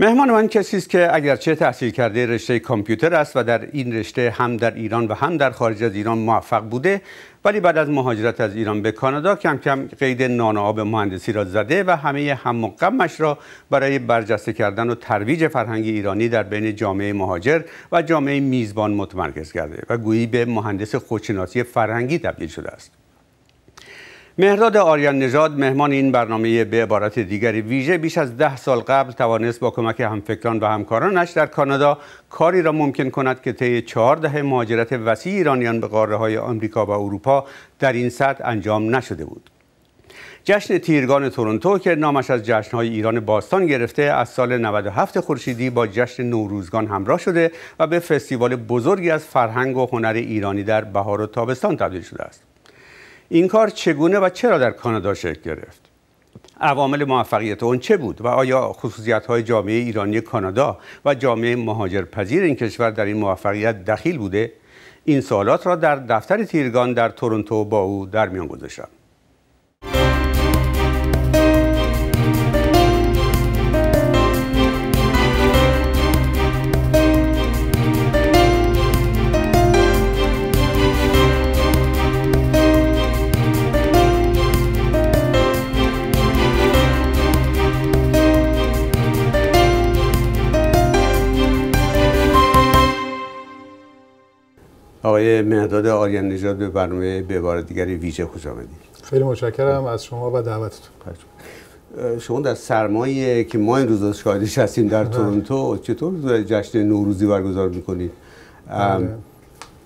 مهمان من کسی است که اگرچه تحصیل کرده رشته کامپیوتر است و در این رشته هم در ایران و هم در خارج از ایران موفق بوده ولی بعد از مهاجرت از ایران به کانادا کم کم قید آب مهندسی را زده و همه هم و غمش را برای برجسته کردن و ترویج فرهنگ ایرانی در بین جامعه مهاجر و جامعه میزبان متمرکز کرده و گویی به مهندس خودشناسی فرهنگی تبدیل شده است. مهرداد آریان نژاد مهمان این برنامه به عبارت دیگری ویژه بیش از ده سال قبل توانست با کمک همفکران و همکارانش در کانادا کاری را ممکن کند که طی چهار دهه مهاجرت وسیع ایرانیان به قاره های آمریکا و اروپا در این سطح انجام نشده بود. جشن تیرگان تورنتو که نامش از جشنهای ایران باستان گرفته از سال 97 خورشیدی با جشن نوروزگان همراه شده و به فستیوال بزرگی از فرهنگ و هنر ایرانی در بهار و تابستان تبدیل شده است. این کار چگونه و چرا در کانادا شکل گرفت؟ عوامل موفقیت اون چه بود و آیا خصوصیت های جامعه ایرانی کانادا و جامعه مهاجرپذیر این کشور در این موفقیت دخیل بوده؟ این سوالات را در دفتر تیرگان در تورنتو با او در میان گذاشتم. آقای مهداد آریان نژاد به برنامه به بار دیگری ویژه خوش آمدید خیلی متشکرم از شما و دعوتتون شما در سرمایه که ما این روزا شاهدش هستیم در تورنتو چطور جشن نوروزی برگزار می‌کنید؟ بله.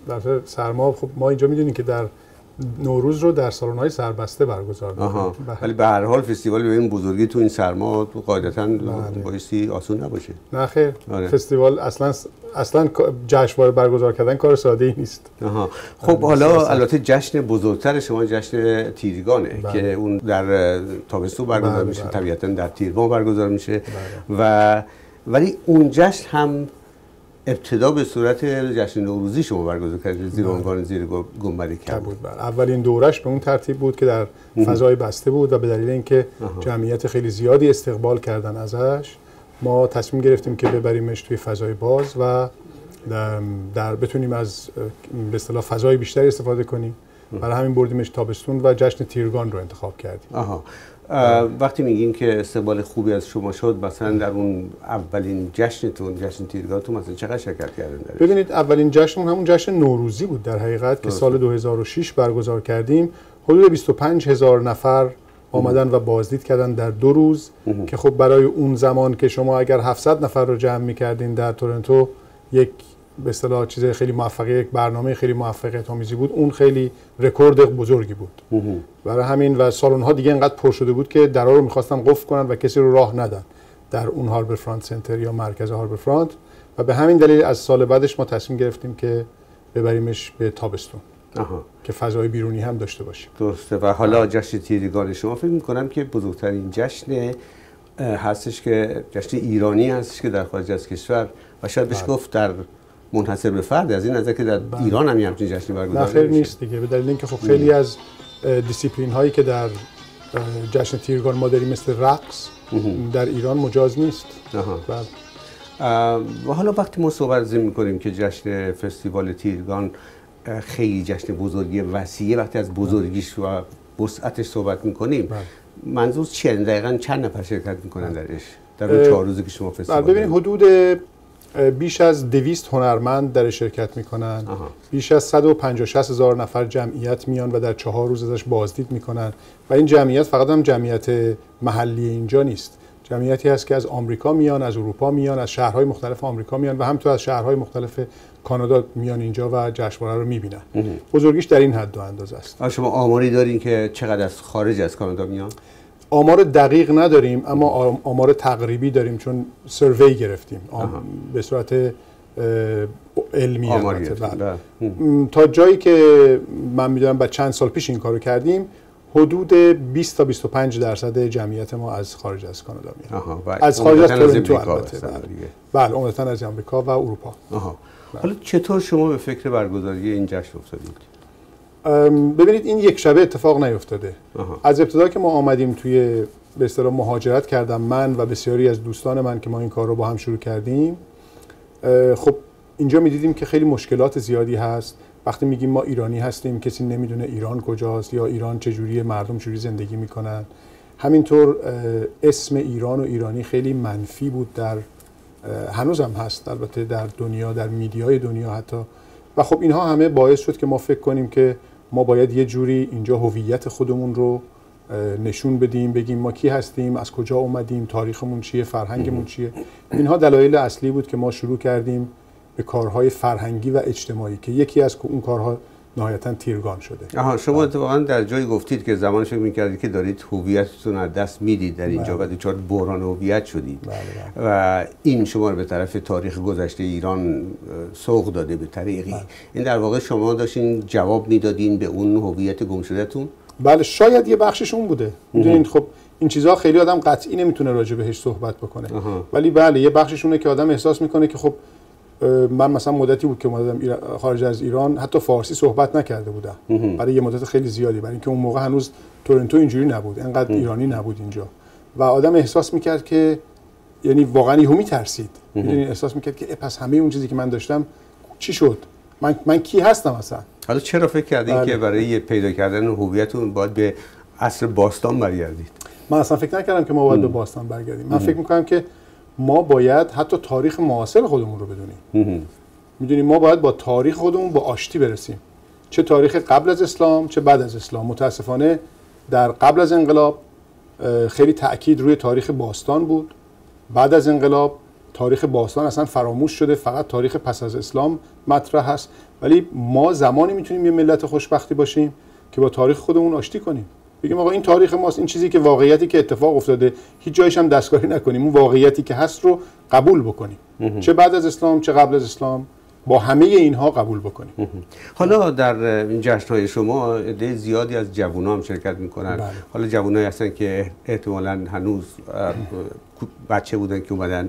در سرما خب ما اینجا می‌دونیم که در نوروز رو در سالن های سربسته برگزار می‌کنیم بله. ولی به هر حال فستیوال به این بزرگی تو این سرما تو قاعدتا بله. بایستی آسون نباشه نه خیر آره. فستیوال اصلا اصلا جشنواره برگزار کردن کار ساده ای نیست آها. خب حالا البته جشن بزرگتر شما جشن تیرگانه بله. که اون در تابستون برگزار بله میشه بله. طبیعتا در تیرگان برگزار میشه بله. و ولی اون جشن هم ابتدا به صورت جشن نوروزی شما برگزار کردید زیر بله. عنوان زیر گنبد بود اولین دورش به اون ترتیب بود که در فضای بسته بود و به دلیل اینکه جمعیت خیلی زیادی استقبال کردن ازش ما تصمیم گرفتیم که ببریمش توی فضای باز و در, بتونیم از به اصطلاح فضای بیشتری استفاده کنیم. برای همین بردیمش تابستون و جشن تیرگان رو انتخاب کردیم. آها. وقتی میگین که استقبال خوبی از شما شد مثلا در اون اولین جشنتون جشن تیرگانتون مثلا چقدر شرکت کردن ببینید اولین جشن همون جشن نوروزی بود در حقیقت که سال 2006 برگزار کردیم. حدود 25 هزار نفر آمدن و بازدید کردن در دو روز که خب برای اون زمان که شما اگر 700 نفر رو جمع می‌کردین در تورنتو یک به اصطلاح چیز خیلی موفقی یک برنامه خیلی موفقیت آمیزی بود. اون خیلی رکورد بزرگی بود. برای همین و سالن ها دیگه انقدر پر شده بود که درا رو می‌خواستن قفل کنن و کسی رو راه ندن در اون هاربر فرانت سنتر یا مرکز هاربر فرانت. و به همین دلیل از سال بعدش ما تصمیم گرفتیم که ببریمش به تابستون. آها. که فضای بیرونی هم داشته باشیم درسته. و حالا جشن تیرگان شما فکر می‌کنم که بزرگترین جشن هستش که جشن ایرانی هستش که در خارج از کشور. و شاید بشه بله. گفت در منحصر به فرد از این نظر که در بله. ایران هم همچین جشنی برگزار نمیشه. نیست دیگه. به دلیل اینکه خب خیلی از دیسیپلین هایی که در جشن تیرگان ما داریم مثل رقص در ایران مجاز نیست. بله. و حالا وقتی ما صحبت می‌کنیم که جشن فستیوال تیرگان خیلی جشن بزرگی وسیعه. وقتی از بزرگیش و وسعتش صحبت می‌کنیم بله. منظور چیه؟ دقیقا چند نفر شرکت می‌کنن درش؟ در اون چهار روزی که شما فستیوال ببینید حدود بیش از دویست هنرمند در شرکت می‌کنن. بیش از 150 هزار نفر جمعیت میان و در چهار روز ازش بازدید می‌کنن. و این جمعیت فقط هم جمعیت محلی اینجا نیست. جمعیتی هست که از آمریکا میان از اروپا میان از شهرهای مختلف آمریکا میان و همینطور از شهرهای مختلف کانادا میان اینجا و جشنواره رو می‌بینن. بزرگیش در این حد و اندازه است. شما آماری دارین که چقدر از خارج از کانادا میان؟ آمار دقیق نداریم اما آمار تقریبی داریم چون سروی گرفتیم. به صورت علمی بله. تا جایی که من می‌دونم بعد چند سال پیش این کارو کردیم حدود 20 تا 25 درصد جمعیت ما از خارج از کانادا میاد. از خارج از تورنتو البته بله. عمدتا از امریکا و اروپا. آها. بله. حالا چطور شما به فکر برگزاری این جشن افتادید؟ ببینید این یک شبه اتفاق نیفتاده. از ابتدا که ما آمدیم توی به اصطلاح مهاجرت کردم من و بسیاری از دوستان من که ما این کار رو با هم شروع کردیم خب اینجا می‌دیدیم که خیلی مشکلات زیادی هست. وقتی میگیم ما ایرانی هستیم کسی نمی‌دونه ایران کجاست یا ایران چجوری مردم چجوری زندگی می‌کنن. همینطور اسم ایران و ایرانی خیلی منفی بود در هنوز هم هست البته در دنیا در میدیای دنیا حتی. و خب اینها همه باعث شد که ما فکر کنیم که ما باید یه جوری اینجا هویت خودمون رو نشون بدیم بگیم ما کی هستیم از کجا اومدیم تاریخمون چیه فرهنگمون چیه. اینها دلایل اصلی بود که ما شروع کردیم به کارهای فرهنگی و اجتماعی که یکی از اون کارها نهایتا تیرگان شده آها شما بله. اتفاقا در جایی گفتید که زمان فکر می‌کردید که دارید هویتتون از دست می‌دید در اینجا بله. و دچار بحران هویت شدید بله بله. و این شما رو به طرف تاریخ گذشته ایران سوق داده به طریقی بله. این در واقع شما داشتین جواب می‌دادین به اون هویت گم شدهتون بله شاید یه بخشش اون بوده می‌دونید خب این چیزها خیلی آدم قطعی نمی‌تونه راجع بهش صحبت بکنه ولی بله یه بخشش اونه که آدم احساس می‌کنه که خب من مثلا مدتی بود که اومدم خارج از ایران حتی فارسی صحبت نکرده بودم. برای یه مدت خیلی زیادی برای اینکه اون موقع هنوز تورنتو اینجوری نبود. انقدر ایرانی نبود اینجا. و آدم احساس می‌کرد که یعنی واقعا یهو میترسید. یعنی احساس می‌کرد که پس همه اون چیزی که من داشتم چی شد؟ من من کی هستم اصلا؟ حالا چرا فکر کردین بله. که برای پیدا کردن هویتتون باید به عصر باستان برگردید؟ من اصلا فکر نکردم که ما باید به باستان برگردیم. من فکر می‌کنم که ما باید حتی تاریخ معاصر خودمون رو بدونیم. می‌دونیم ما باید با تاریخ خودمون با آشتی برسیم. چه تاریخ قبل از اسلام چه بعد از اسلام. متاسفانه در قبل از انقلاب خیلی تاکید روی تاریخ باستان بود. بعد از انقلاب تاریخ باستان اصلا فراموش شده فقط تاریخ پس از اسلام مطرح هست. ولی ما زمانی می‌تونیم یه ملت خوشبختی باشیم که با تاریخ خودمون آشتی کنیم. بگیم آقا این تاریخ ماست این چیزی که واقعیتی که اتفاق افتاده هیچ جایش هم دستکاری نکنیم. اون واقعیتی که هست رو قبول بکنیم. چه بعد از اسلام چه قبل از اسلام با همه اینها قبول بکنیم. حالا در این جشن های شما عده زیادی از جوان هم شرکت می‌کنن. بله. حالا جوانایی هستن که احتمالا هنوز بچه بودن که اومدن.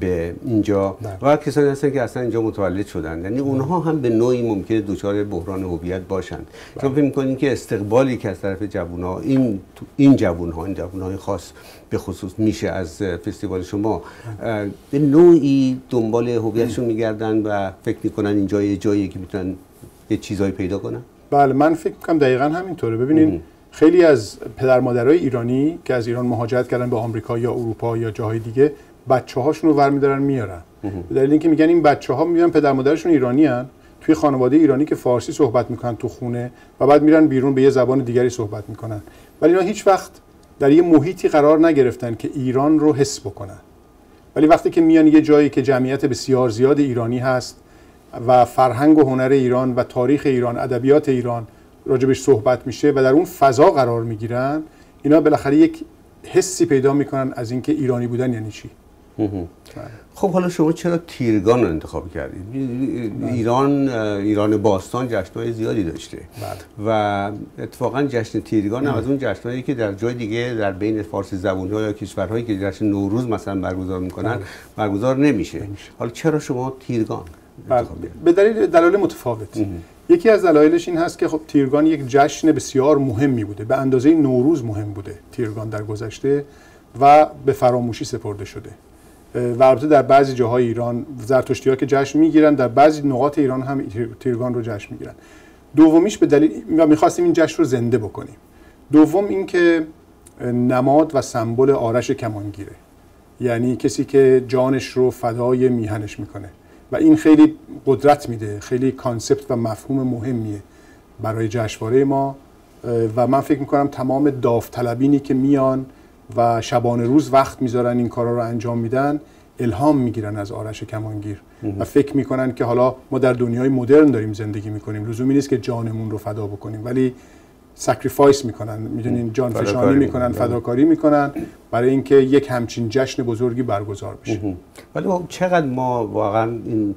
به اینجا. بله. و کسانی هستن که اصلا اینجا متولد شدن یعنی اونها هم به نوعی ممکنه دچار بحران هویت باشن بله. چون فکر می‌کنین که استقبالی که از طرف جوونا این این جوون‌ها این جوون‌های خاص به خصوص میشه از فستیوال شما. به نوعی دنبال هویتشون میگردن و فکر می‌کنن اینجا یه جایی که می‌تونن یه چیزایی پیدا کنن؟ بله من فکر می‌کنم دقیقا همینطوره. ببینین خیلی از پدر مادرای ایرانی که از ایران مهاجرت کردن به آمریکا یا اروپا یا جاهای دیگه بچه هاشون رو ور میارن. به دلیل اینکه میگن این بچه ها میان پدر مادرشون ایرانی هن. توی خانواده ایرانی که فارسی صحبت می‌کنن تو خونه و بعد میرن بیرون به یه زبان دیگری صحبت می‌کنن. ولی اینا هیچ وقت در یه محیطی قرار نگرفتن که ایران رو حس بکنن. ولی وقتی که میان یه جایی که جمعیت بسیار زیاد ایرانی هست و فرهنگ و هنر ایران و تاریخ ایران ادبیات ایران راجبش صحبت میشه و در اون فضا قرار می‌گیرن اینا بالاخره یک حسی پیدا می‌کنن از اینکه ایرانی بودن یعنی چی. خب حالا شما چرا تیرگان رو انتخاب کردید؟ بله. ایران ایران باستان جشنهای زیادی داشته. بله. و اتفاقا جشن تیرگان هم از اون جشنهایی که در جای دیگه در بین فارسی زبون یا کشورهایی که جشن نوروز مثلا برگزار می‌کنن بله. برگزار نمیشه. حالا چرا شما تیرگان به دلیل دلایل متفاوت. یکی از دلایلش این هست که خب تیرگان یک جشن بسیار مهمی بوده. به اندازه نوروز مهم بوده تیرگان در گذشته و به فراموشی سپرده شده. و البته در بعضی جاهای ایران زرتشتی ها که جشن می‌گیرن در بعضی نقاط ایران هم تیرگان رو جشن می‌گیرن. دومیش به دلیل و می‌خواستیم این جشن رو زنده بکنیم. دوم اینکه نماد و سمبل آرش کمانگیره. یعنی کسی که جانش رو فدای میهنش می‌کنه. و این خیلی قدرت میده خیلی concept و مفهوم مهمیه برای جشنواره ما. و من فکر می‌کنم تمام داوطلبینی که میان و شبانه روز وقت می‌ذارن این کارا رو انجام میدن الهام می‌گیرن از آرش کمانگیر و فکر می‌کنن که حالا ما در دنیای مدرن داریم زندگی می‌کنیم. لزومی نیست که جانمون رو فدا بکنیم ولی sacrifice می‌کنن. می‌دونین؟ جان فشانی می‌کنن فداکاری می‌کنن برای اینکه یک همچین جشن بزرگی برگزار بشه. ولی خب چقدر ما واقعا این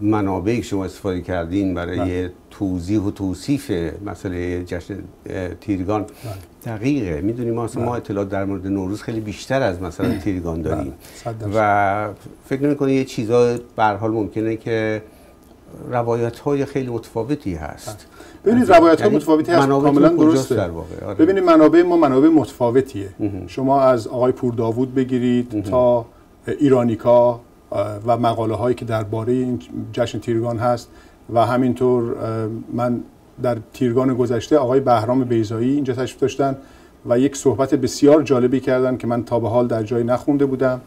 منابعی که شما استفاده کردین برای بله. توضیح و توصیف مسئله جشن تیرگان بله. دقیقه. می‌دونیم ما ما بله. اطلاعات در مورد نوروز خیلی بیشتر از مثلا تیرگان داریم. و فکر نمی یه چیزا به حال ممکنه که روایت های خیلی متفاوتی هست. ببینید روایت های یعنی متفاوتی هست. کاملا درسته. در واقع؟ آره. ببینید منابع ما منابع متفاوتیه. شما از آقای پور داوود بگیرید تا ایرانیکا و مقاله هایی که درباره این جشن تیرگان هست و همینطور من در تیرگان گذشته آقای بهرام بیزایی اینجا تشریف داشتن و یک صحبت بسیار جالبی کردن که من تا به حال در جای نخونده بودم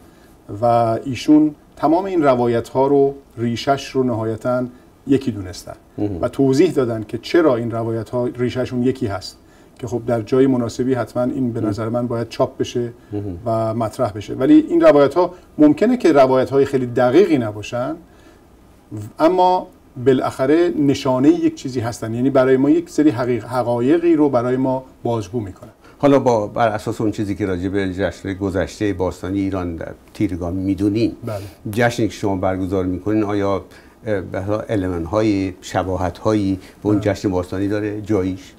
و ایشون تمام این روایت ها رو ریشش رو نهایتا یکی دونستن و توضیح دادن که چرا این روایت ها ریشهشون یکی هست. که خب در جای مناسبی حتما این به نظر من باید چاپ بشه و مطرح بشه. ولی این روایت ها ممکنه که روایت های خیلی دقیقی نباشن اما بالاخره نشانه یک چیزی هستن. یعنی برای ما یک سری حقیق حقایقی رو برای ما بازگو می‌کنن. حالا با بر اساس اون چیزی که راجع به جشن گذشته باستانی ایران در تیرگان می‌دونیم. بله. جشنی که شما برگزار می‌کنین آیا به المن های شباهت هایی به اون جشن باستانی داره جاییش؟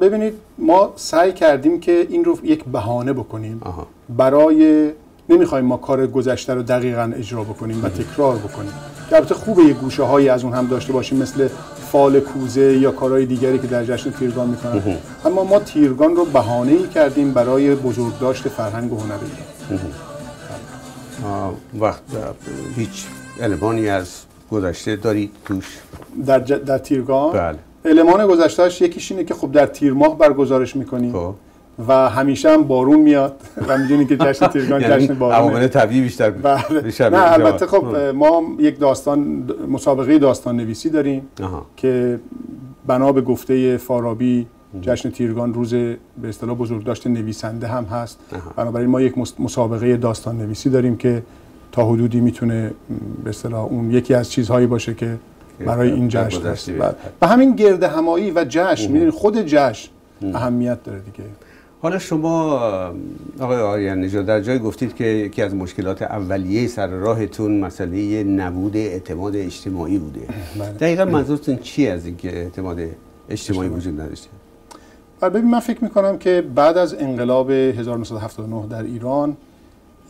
ببینید ما سعی کردیم که این رو یک بهانه بکنیم. آها. برای نمی‌خوایم ما کار گذشته رو دقیقا اجرا بکنیم و تکرار بکنیم. البته خوبه یه گوشه هایی از اون هم داشته باشیم مثل فال کوزه یا کارهای دیگری که در جشن تیرگان می‌کنن. اما ما تیرگان رو بهانه ای کردیم برای بزرگداشت فرهنگ و هنر وقت هیچ المانی از گذشته دارید توش؟ در, ج... در تیرگان؟ بله. المان گذشتهش یکیش اینه که خب در تیر ماه برگزارش می‌کنیم خب. و همیشه هم بارون میاد و می‌دونی که جشن تیرگان یعنی جشن بارون عوامل طبیعی بیشتر بله. بیشتر نه البته خب ما یک داستان مسابقه داستان نویسی داریم که بنا به گفته فارابی جشن تیرگان روز به اصطلاح بزرگداشت نویسنده هم هست. بنابراین ما یک مسابقه داستان نویسی داریم که تا حدودی می‌تونه به اصطلاح اون یکی از چیزهایی باشه که برای این جشن هست و همین گرد همایی و جشن. می‌دونید خود جشن اهمیت داره دیگه. حالا شما آقای آریان نژاد در جای گفتید که یکی از مشکلات اولیه سر راهتون مسئله نبود اعتماد اجتماعی بوده. بله. دقیقا منظورتون چی از اینکه اعتماد اجتماعی وجود نداشته؟ بله، ببین من فکر می‌کنم که بعد از انقلاب 1979 در ایران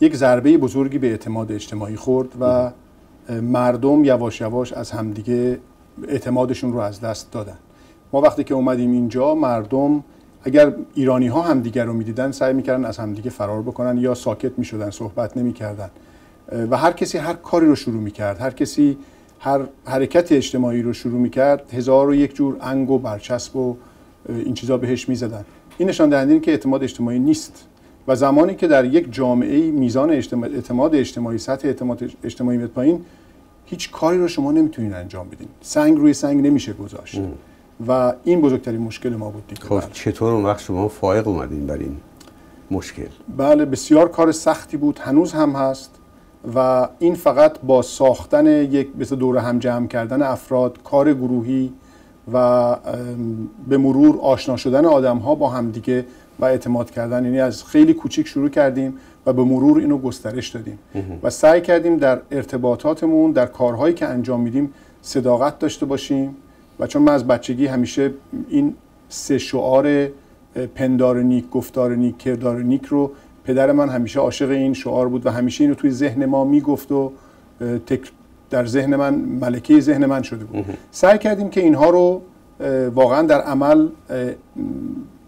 یک ضربه بزرگی به اعتماد اجتماعی خورد و مردم یواش یواش از همدیگه اعتمادشون رو از دست دادن. ما وقتی که اومدیم اینجا مردم اگر ایرانی ها همدیگه رو می‌دیدن سعی می‌کردن از همدیگه فرار بکنن یا ساکت می‌شدن صحبت نمی‌کردن. و هر کسی هر کاری رو شروع می‌کرد هر کسی هر حرکت اجتماعی رو شروع می‌کرد هزار و یک جور انگ و برچسب و این چیزا بهش می‌زدن. این نشان دهنده که اعتماد اجتماعی نیست. و زمانی که در یک جامعه میزان اعتماد اجتماعی سطح اعتماد اجتماعی میاد پایین هیچ کاری رو شما نمی‌تونید انجام بدین. سنگ روی سنگ نمیشه گذاشت. و این بزرگترین مشکل ما بود دیگه. خب چطور اون وقت شما فائق اومدین بر این مشکل؟ بله بسیار کار سختی بود. هنوز هم هست. و این فقط با ساختن یک مثل دور هم جمع کردن افراد کار گروهی و به مرور آشنا شدن آدم ها با همدیگه و اعتماد کردن یعنی از خیلی کوچیک شروع کردیم و به مرور اینو گسترش دادیم. و سعی کردیم در ارتباطاتمون در کارهایی که انجام میدیم صداقت داشته باشیم. و چون من از بچگی همیشه این سه شعار پندار نیک گفتار نیک کردار نیک رو پدر من همیشه عاشق این شعار بود و همیشه اینو توی ذهن ما می‌گفت و در ذهن من ملکه ذهن من شده بود. سعی کردیم که اینها رو واقعا در عمل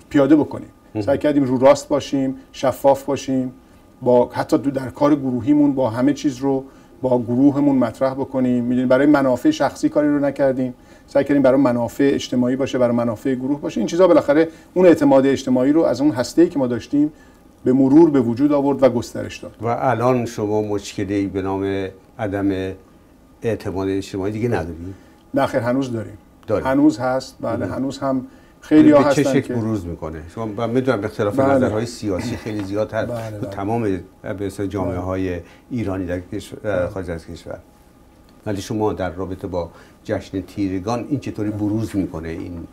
پیاده بکنیم. سعی کردیم رو راست باشیم شفاف باشیم با حتی در کار گروهیمون با همه چیز رو با گروهمون مطرح بکنیم. می‌دونیم برای منافع شخصی کاری رو نکردیم. سعی کردیم برای منافع اجتماعی باشه برای منافع گروه باشه. این چیزا بالاخره اون اعتماد اجتماعی رو از اون هسته‌ای که ما داشتیم به مرور به وجود آورد و گسترش داد. و الان شما مشکلی به نام عدم اعتماد اجتماعی دیگه نداریم نه خیر هنوز داریم, داریم. هنوز هست. بله هنوز هم خیلی ها هستن چه شکل بروز می‌کنه؟ شما می‌دونم اختلاف بله. نظرهای سیاسی خیلی زیاد هست. بله بله. تمام به جامعه های ایرانی در خارج از کشور. ولی شما در رابطه با جشن تیرگان این چطوری بروز می‌کنه این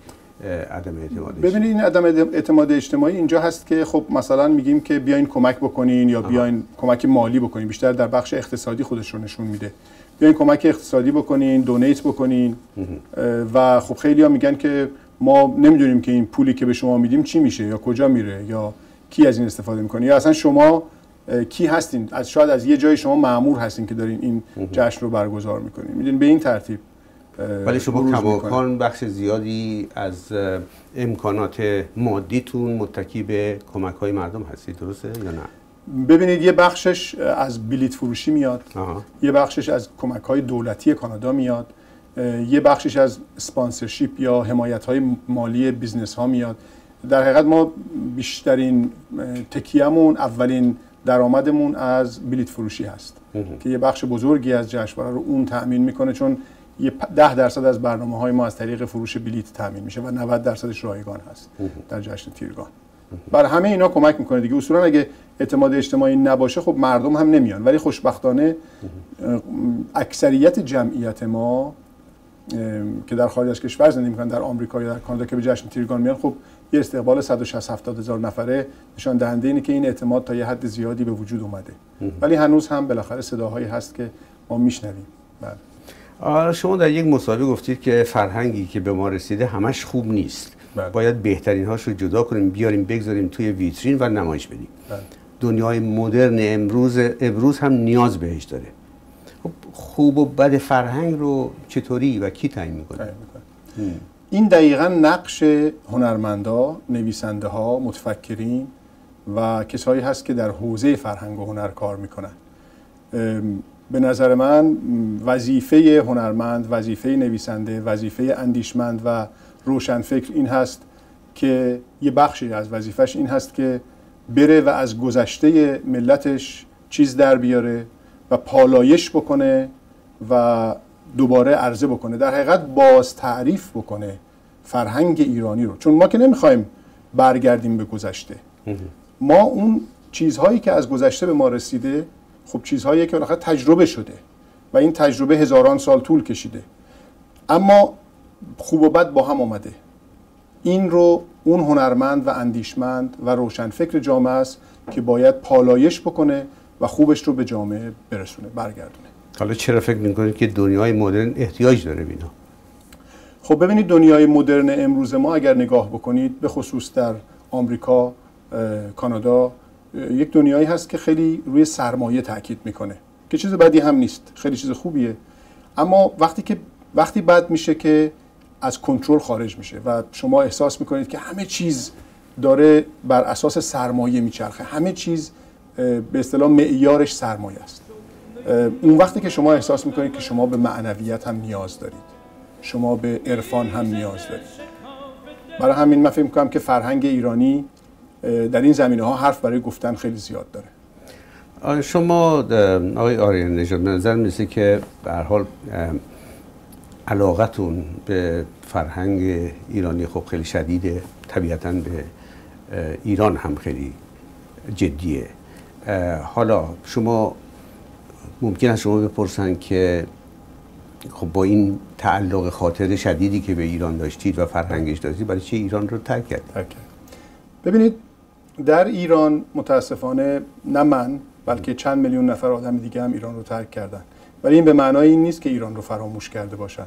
عدم اعتماد ببینید این عدم اعتماد اجتماعی اینجا هست که خب مثلا میگیم که بیاین کمک بکنین یا بیاین کمک مالی بکنین. بیشتر در بخش اقتصادی خودش رو نشون میده. بیاین کمک اقتصادی بکنین دونیت بکنین. و خب خیلی ها میگن که ما نمی‌دونیم که این پولی که به شما میدیم چی میشه یا کجا میره یا کی از این استفاده می‌کنه یا اصلا شما کی هستین؟ از شاید از یه جای شما معمور هستین که دارین این جشن رو برگزار می‌کنین. می‌دونین به این ترتیب ولی شما کماکان بخش زیادی از امکانات مادیتون متکی به کمک های مردم هستید درسته یا نه؟ ببینید یه بخشش از بلیت فروشی میاد. آه. یه بخشش از کمک های دولتی کانادا میاد. یه بخشش از sponsorship یا حمایت های مالی business ها میاد. در حقیقت ما بیشترین تکیهمون اولین درآمدمون از بلیت فروشی هست. که یه بخش بزرگی از جشنواره رو اون تأمین می‌کنه چون یه ده درصد از برنامه های ما از طریق فروش بلیت تامین میشه و 90 درصدش رایگان هست در جشن تیرگان. برای همه اینا کمک می‌کنه دیگه. اصولا اگه اعتماد اجتماعی نباشه خب مردم هم نمیان. ولی خوشبختانه اکثریت جمعیت ما که در خارج از کشور زندگی می‌کنن در آمریکا یا در کانادا که به جشن تیرگان میان خب یه استقبال 160 70 هزار نفره نشان دهنده اینه که این اعتماد تا یه حد زیادی به وجود اومده. ولی هنوز هم بالاخره صداهایی هست که ما میشنویم. بله. شما در یک مصاحبه گفتید که فرهنگی که به ما رسیده همش خوب نیست. بله. باید بهترین هاش رو جدا کنیم بیاریم بگذاریم توی ویترین و نمایش بدیم. بله. دنیای مدرن امروز امروز هم نیاز بهش داره. خب خوب و بد فرهنگ رو چطوری و کی تعیین می‌کنه؟ این دقیقا نقش هنرمندا نویسنده ها متفکرین و کسایی هست که در حوزه فرهنگ و هنر کار می‌کنن. به نظر من وظیفه هنرمند وظیفه نویسنده وظیفه اندیشمند و روشنفکر این هست که یه بخشی از وظیفش این هست که بره و از گذشته ملتش چیز در بیاره. و پالایش بکنه و دوباره عرضه بکنه. در حقیقت باز تعریف بکنه فرهنگ ایرانی رو. چون ما که نمی‌خوایم برگردیم به گذشته. ما اون چیزهایی که از گذشته به ما رسیده خب چیزهایی که بالاخره تجربه شده و این تجربه هزاران سال طول کشیده. اما خوب و بد با هم آمده این رو اون هنرمند و اندیشمند و روشنفکر جامعه است که باید پالایش بکنه و خوبش رو به جامعه برسونه برگردونه. حالا چرا فکر می‌کنید که دنیای مدرن احتیاج داره بینا؟ خب ببینید دنیای مدرن امروز ما اگر نگاه بکنید به خصوص در آمریکا کانادا یک دنیایی هست که خیلی روی سرمایه تاکید می‌کنه که چیز بدی هم نیست خیلی چیز خوبیه. اما وقتی که وقتی بد میشه که از کنترل خارج میشه و شما احساس می‌کنید که همه چیز داره بر اساس سرمایه میچرخه همه چیز به اصطلاح معیارش سرمایه است. اون وقتی که شما احساس می‌کنید که شما به معنویت هم نیاز دارید. شما به عرفان هم نیاز دارید. برای همین من فکر می‌کنم که فرهنگ ایرانی در این زمینه ها حرف برای گفتن خیلی زیاد داره. شما آقای آریان نژاد به نظر میسه که به حال علاقتون به فرهنگ ایرانی خب خیلی شدیده. طبیعتا به ایران هم خیلی جدیه. حالا شما ممکن است شما بپرسن که خب با این تعلق خاطر شدیدی که به ایران داشتید و فرهنگش داشتید برای چه ایران رو ترک کرد ببینید در ایران متاسفانه نه من بلکه چند میلیون نفر آدم دیگه هم ایران رو ترک کردن. ولی این به معنای این نیست که ایران رو فراموش کرده باشن.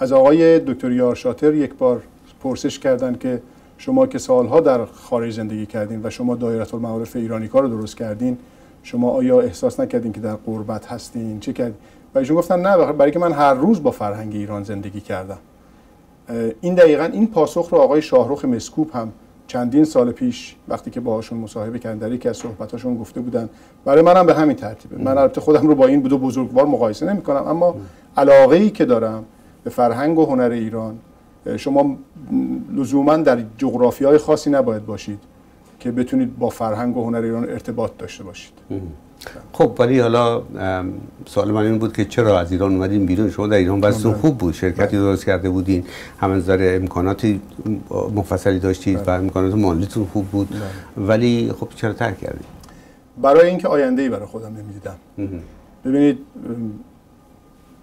از آقای دکتر یار شاتر یک بار پرسش کردن که شما که سالها در خارج زندگی کردین و شما دایره المعارف ایرانی کار رو درست کردین شما آیا احساس نکردین که در قربت هستین؟ چه کردین؟ و ایشون گفتن نه برای که من هر روز با فرهنگ ایران زندگی کردم. این دقیقا این پاسخ رو آقای شاهرخ مسکوب هم چندین سال پیش وقتی که باهاشون مصاحبه کردن در یکی از صحبتاشون گفته بودن. برای منم به همین ترتیبه. من البته خودم رو با این دو بزرگوار مقایسه نمی کنم اما علاقه ای که دارم به فرهنگ و هنر ایران شما لزوما در جغرافی های خاصی نباید باشید که بتونید با فرهنگ و هنر ایران ارتباط داشته باشید. خب ولی حالا سوال من این بود که چرا از ایران اومدین بیرون؟ شما در ایران بسیار خوب بود شرکتی بله. درست کرده بودین همه داره امکاناتی مفصلی داشتید و بله. امکانات مالیتون خوب بود. بله. ولی خب چرا ترک کردید برای اینکه آینده ای برای خودم نمی‌دیدم. ببینید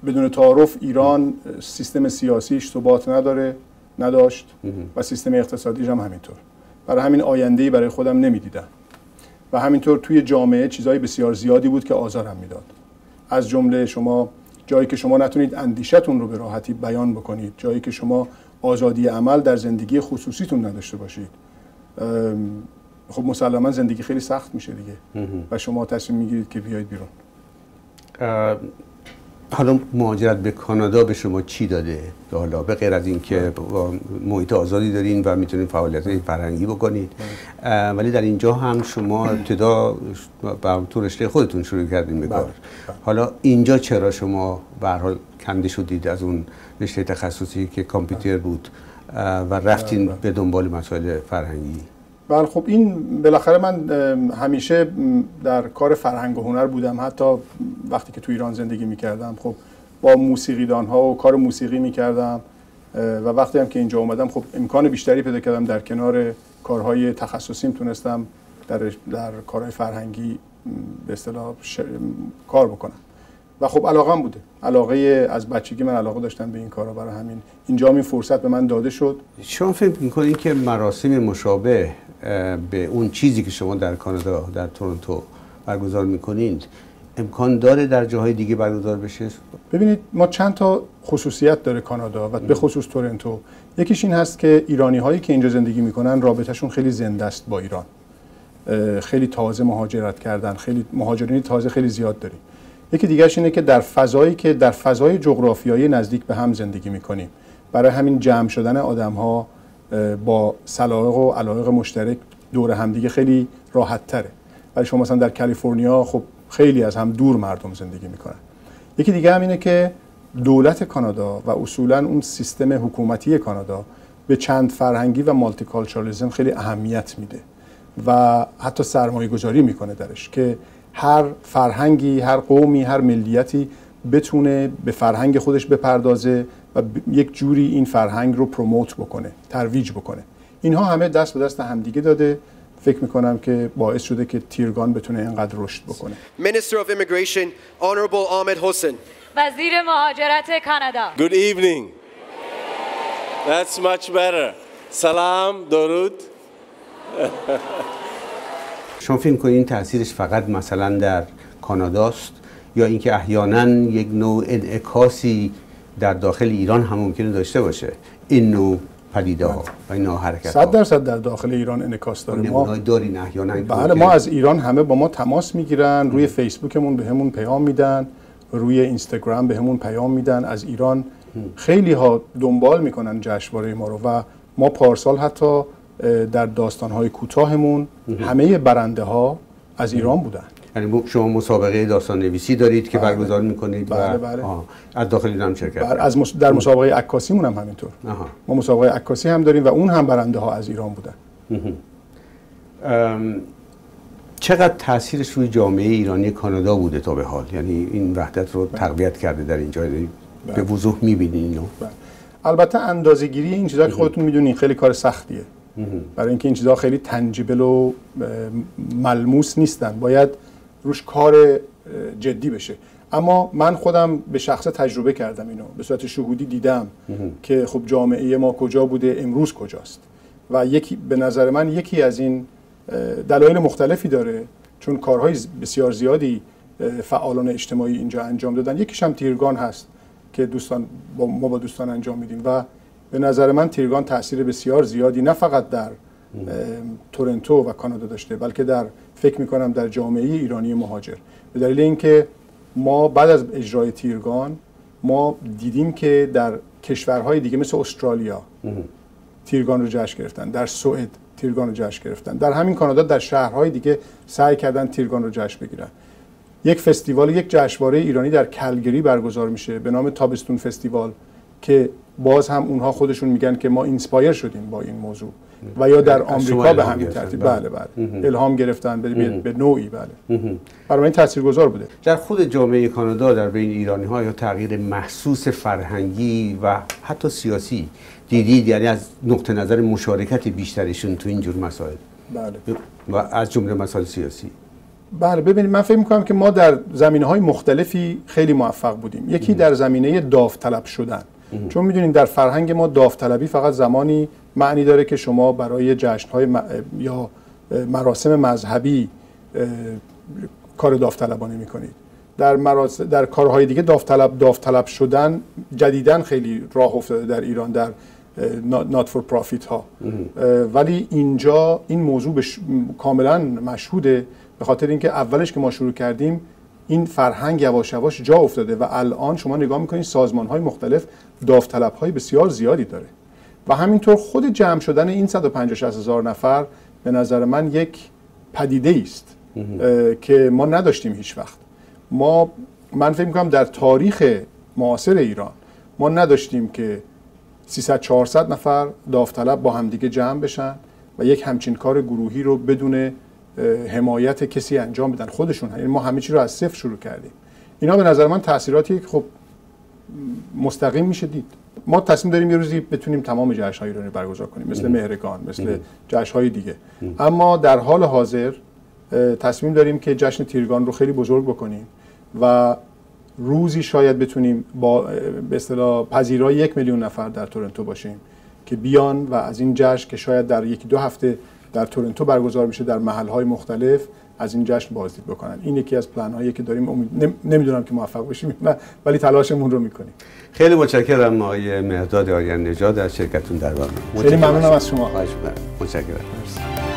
بدون تعارف ایران سیستم سیاسیش ثبات نداره نداشت و سیستم اقتصادیش هم همینطور. برای همین آینده ای برای خودم نمی‌دیدم. و همینطور توی جامعه چیزهای بسیار زیادی بود که آزارم می‌داد. از جمله شما جایی که شما نتونید اندیشتون رو به راحتی بیان بکنید جایی که شما آزادی عمل در زندگی خصوصیتون نداشته باشید. خب مسلما زندگی خیلی سخت میشه دیگه. و شما تصمیم می‌گیرید که بیاید بیرون. حالا مهاجرت به کانادا به شما چی داده؟ حالا به غیر از اینکه محیط آزادی دارین و می‌تونید فعالیت فرهنگی بکنید. ولی در اینجا هم شما ابتدا تو رشته خودتون شروع کردین به کار بله، بله. حالا اینجا چرا شما به حال کنده شدید از اون رشته تخصصی که کامپیوتر بود و رفتین بله، به دنبال مسائل فرهنگی؟ بله خب این بالاخره من همیشه در کار فرهنگ و هنر بودم. حتی وقتی که تو ایران زندگی می‌کردم خب با موسیقیدان ها و کار موسیقی می‌کردم. و وقتی هم که اینجا اومدم خب امکان بیشتری پیدا کردم. در کنار کارهای تخصصیم تونستم در, در کارهای فرهنگی به اصطلاح کار بکنم. و خب علاقم بوده. علاقه از بچگی من علاقه داشتم به این کارا برای همین اینجا این فرصت به من داده شد. شما فکر می‌کنید که مراسم مشابه به اون چیزی که شما در کانادا در تورنتو برگزار می‌کنید امکان داره در جاهای دیگه برگزار بشه؟ ببینید ما چند تا خصوصیت داره کانادا و به خصوص تورنتو. یکیش این هست که ایرانی هایی که اینجا زندگی می‌کنن رابطهشون خیلی زنده است با ایران. خیلی تازه مهاجرت کردن خیلی مهاجرین تازه خیلی زیاد داریم. یکی دیگرش اینه که در فضایی که در فضای جغرافیایی نزدیک به هم زندگی می‌کنیم. برای همین جمع شدن آدم ها با سلایق و علایق مشترک دور همدیگه خیلی راحت تره ولی شما مثلا در کالیفرنیا خب خیلی از هم دور مردم زندگی می‌کنن. یکی دیگه هم اینه که دولت کانادا و اصولا اون سیستم حکومتی کانادا به چند فرهنگی و مالتیکالچرالیسم خیلی اهمیت میده و حتی سرمایه گذاری می‌کنه درش که هر فرهنگی هر قومی هر ملیتی بتونه به فرهنگ خودش بپردازه و یک جوری این فرهنگ رو پروموت بکنه ترویج بکنه. اینها همه دست به دست همدیگه داده. فکر می‌کنم که باعث شده که تیرگان بتونه اینقدر رشد بکنه. Minister of Immigration Honorable Ahmed Hussein وزیر مهاجرت کانادا. Good evening. That's much better. سلام درود. شما فکر کنید این تاثیرش فقط مثلا در کاناداست یا اینکه احیانا یک نوع انعکاسی در داخل ایران هم ممکنه داشته باشه؟ این نوع پدیده ها و این نوع حرکت صد درصد در داخل ایران انعکاس داره. ما دارین احیانا. بله ما از ایران همه با ما تماس می‌گیرن روی فیسبوکمون بهمون به پیام میدن روی اینستاگرام بهمون به پیام میدن. از ایران خیلی ها دنبال می‌کنن جشنواره ما رو و ما پارسال حتی در داستانهای کوتاهمون همه برنده ها از ایران بودن. یعنی شما مسابقه داستان نویسی دارید که بله. برگزار می‌کنید بله بله. از داخل ایران شرکت بله از در مسابقه عکاسی هم همینطور. آها. ما مسابقه عکاسی هم داریم و اون هم برنده ها از ایران بودن. چقدر تاثیرش روی جامعه ایرانی کانادا بوده تا به حال؟ یعنی این وحدت رو بله. تقویت کرده در اینجا یعنی به وضوح می‌بینید اینو؟ بله. البته اندازه‌گیری این چیزا که خودتون می‌دونین خیلی کار سختیه. برای اینکه این چیزها خیلی تنجیبل و ملموس نیستن. باید روش کار جدی بشه. اما من خودم به شخص تجربه کردم اینو. به صورت شهودی دیدم که خب جامعه ما کجا بوده امروز کجاست. و یکی به نظر من یکی از این دلایل مختلفی داره. چون کارهای بسیار زیادی فعالان اجتماعی اینجا انجام دادن. یکیش هم تیرگان هست که دوستان با ما با دوستان انجام میدیم. و به نظر من تیرگان تاثیر بسیار زیادی نه فقط در تورنتو و کانادا داشته بلکه در فکر می‌کنم در جامعه ایرانی مهاجر. به دلیل اینکه ما بعد از اجرای تیرگان ما دیدیم که در کشورهای دیگه مثل استرالیا تیرگان رو جشن گرفتن در سوئد تیرگان رو جشن گرفتن در همین کانادا در شهرهای دیگه سعی کردن تیرگان رو جشن بگیرن. یک فستیوال یک جشنواره ایرانی در کلگری برگزار میشه به نام تابستون فستیوال که باز هم اونها خودشون میگن که ما inspire شدیم با این موضوع. و یا در آمریکا به همین ترتیب. بله. بله الهام گرفتن به نوعی بله. برای این تاثیرگذار بوده. در خود جامعه کانادا در بین ایرانی ها یا تغییر محسوس فرهنگی و حتی سیاسی دیدید؟ یعنی از نقطه نظر مشارکت بیشترشون تو این جور مسائل. بله. و از جمله مسائل سیاسی. بله ببینید من فکر می‌کنم که ما در زمینه های مختلفی خیلی موفق بودیم. یکی در زمینه داوطلب شدن. چون می‌دونین در فرهنگ ما داوطلبی فقط زمانی معنی داره که شما برای جشنهای یا مراسم مذهبی کار داوطلبانه می‌کنید. در در کارهای دیگه داوطلب داوطلب شدن جدیدا خیلی راه افتاده در ایران در نات فور پروفیت ها. ولی اینجا این موضوع بش... کاملا مشهوده به خاطر اینکه اولش که ما شروع کردیم این فرهنگ یواش یواش جا افتاده و الان شما نگاه می‌کنید سازمان های مختلف داوطلب های بسیار زیادی داره. و همینطور خود جمع شدن این 150 هزار نفر به نظر من یک پدیده است که ما نداشتیم هیچ وقت. ما من فکر می‌کنم در تاریخ معاصر ایران ما نداشتیم که 300 400 نفر داوطلب با همدیگه جمع بشن و یک همچین کار گروهی رو بدون حمایت کسی انجام بدن. خودشون یعنی ما همه چی رو از صفر شروع کردیم. اینا به نظر من تاثیراتی که خب مستقیم میشه دید. ما تصمیم داریم یه روزی بتونیم تمام جشن های ایرانی برگزار کنیم. مثل مهرگان مثل جشن های دیگه. اما در حال حاضر تصمیم داریم که جشن تیرگان رو خیلی بزرگ بکنیم و روزی شاید بتونیم با به اصطلاح پذیرای یک میلیون نفر در تورنتو باشیم که بیان و از این جشن که شاید در یکی دو هفته در تورنتو برگزار میشه در محل مختلف از این جشن بازدید بکنن. این یکی از پلن هایی که داریم امید نمی‌دونم که موفق بشیم نه ولی تلاشمون رو می‌کنیم. خیلی متشکرم آقای مهداد آریان نژاد از شرکتتون در برنامه خیلی ممنونم از شما. متشکرم.